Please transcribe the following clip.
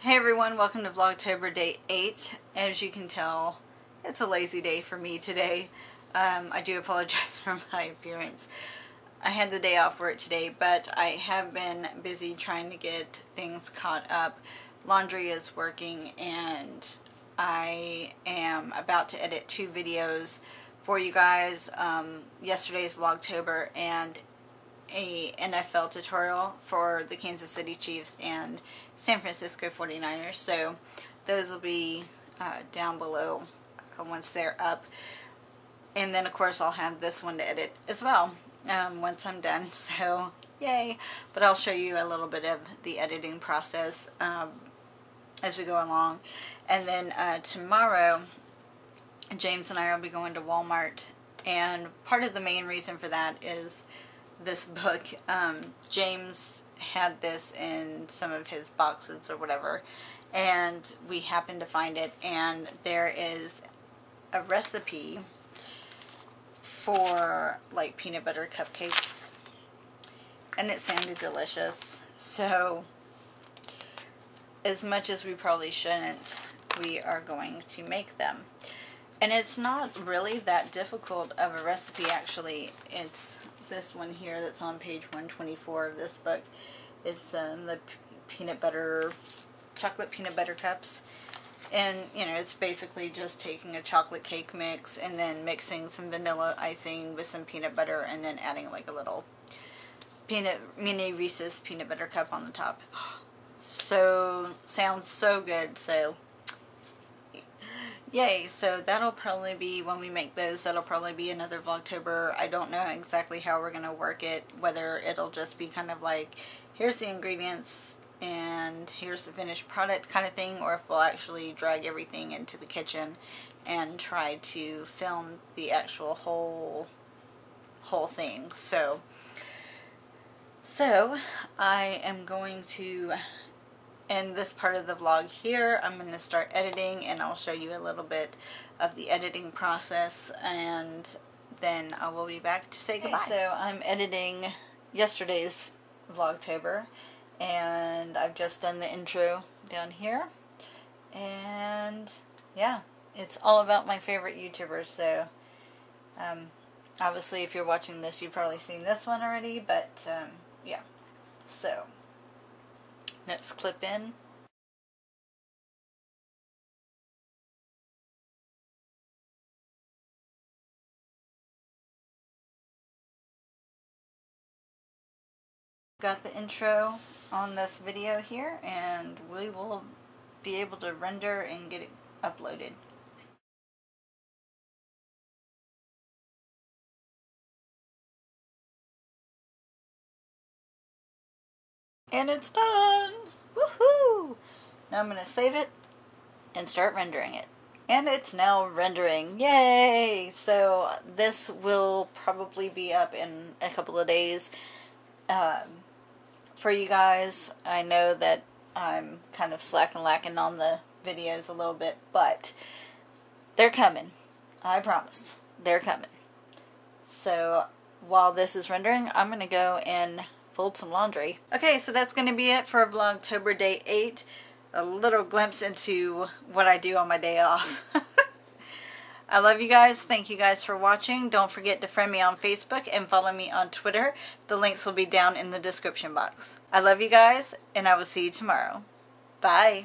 Hey everyone, welcome to Vlogtober Day 8. As you can tell, it's a lazy day for me today. Um, I do apologize for my appearance. I had the day off work today, but I have been busy trying to get things caught up. Laundry is working and I am about to edit two videos for you guys. Um, yesterday's Vlogtober and a NFL tutorial for the Kansas City Chiefs and San Francisco 49ers. So those will be uh, down below uh, once they're up. And then of course I'll have this one to edit as well um, once I'm done. So yay. But I'll show you a little bit of the editing process um, as we go along. And then uh, tomorrow James and I will be going to Walmart and part of the main reason for that is this book. Um, James had this in some of his boxes or whatever and we happened to find it and there is a recipe for like peanut butter cupcakes and it sounded delicious so as much as we probably shouldn't we are going to make them and it's not really that difficult of a recipe actually it's this one here that's on page 124 of this book. It's um, the peanut butter, chocolate peanut butter cups. And, you know, it's basically just taking a chocolate cake mix and then mixing some vanilla icing with some peanut butter and then adding like a little peanut mini Reese's peanut butter cup on the top. So, sounds so good. So, Yay, so that'll probably be, when we make those, that'll probably be another Vlogtober. I don't know exactly how we're to work it, whether it'll just be kind of like, here's the ingredients and here's the finished product kind of thing, or if we'll actually drag everything into the kitchen and try to film the actual whole, whole thing. So, so I am going to in this part of the vlog here, I'm going to start editing and I'll show you a little bit of the editing process and then I will be back to say goodbye. Okay, so I'm editing yesterday's Vlogtober and I've just done the intro down here and yeah, it's all about my favorite YouTubers so um, obviously if you're watching this you've probably seen this one already but um, yeah, so Let's clip in. Got the intro on this video here and we will be able to render and get it uploaded. And it's done! Woohoo! Now I'm going to save it and start rendering it. And it's now rendering. Yay! So this will probably be up in a couple of days. Um, for you guys, I know that I'm kind of slacking lacking on the videos a little bit, but they're coming. I promise. They're coming. So while this is rendering, I'm going to go and fold some laundry. Okay, so that's going to be it for Vlogtober Day 8. A little glimpse into what I do on my day off. I love you guys. Thank you guys for watching. Don't forget to friend me on Facebook and follow me on Twitter. The links will be down in the description box. I love you guys, and I will see you tomorrow. Bye.